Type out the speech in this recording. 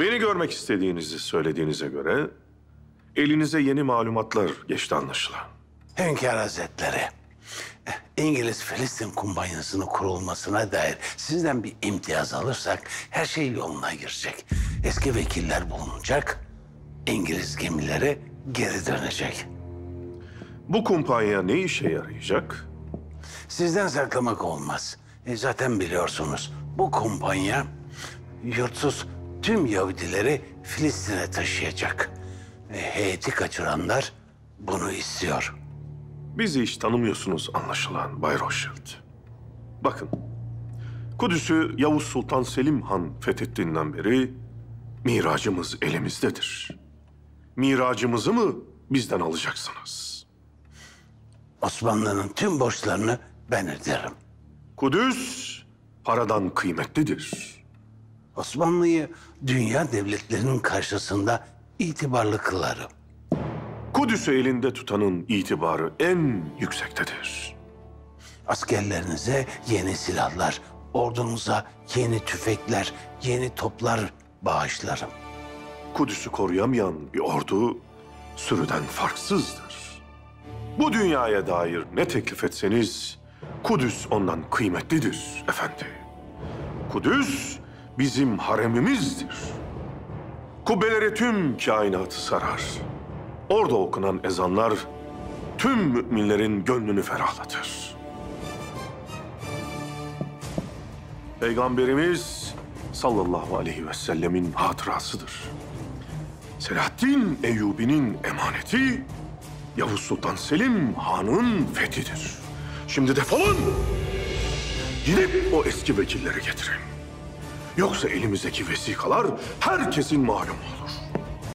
Beni görmek istediğinizi söylediğinize göre elinize yeni malumatlar geçti anlaşılan. Hünkâr Hazretleri, İngiliz Filistin kumpanyasının kurulmasına dair sizden bir imtiyaz alırsak her şey yoluna girecek. Eski vekiller bulunacak, İngiliz gemileri geri dönecek. Bu kumpanya ne işe yarayacak? Sizden saklamak olmaz. E zaten biliyorsunuz bu kumpanya yurtsuz tüm Yahudileri Filistin'e taşıyacak. E, heyeti kaçıranlar bunu istiyor. Bizi hiç tanımıyorsunuz anlaşılan Bay Rothschild. Bakın, Kudüs'ü Yavuz Sultan Selim Han fethettiğinden beri miracımız elimizdedir. Miracımızı mı bizden alacaksınız? Osmanlı'nın tüm borçlarını ben öderim. Kudüs paradan kıymetlidir. Osmanlı'yı dünya devletlerinin karşısında itibarlı kılarım. Kudüs'ü elinde tutanın itibarı en yüksektedir. Askerlerinize yeni silahlar, ordunuza yeni tüfekler, yeni toplar bağışlarım. Kudüs'ü koruyamayan bir ordu sürüden farksızdır. Bu dünyaya dair ne teklif etseniz Kudüs ondan kıymetlidir efendi. Kudüs bizim haremimizdir. Kubbeleri tüm kainatı sarar. Orada okunan ezanlar tüm müminlerin gönlünü ferahlatır. Peygamberimiz sallallahu aleyhi ve sellemin hatırasıdır. Selahaddin Eyyubi'nin emaneti Yavuz Sultan Selim Han'ın fethidir. Şimdi defolun! Gidip o eski vekilleri getirin. Yoksa elimizdeki vesikalar herkesin malumu olur.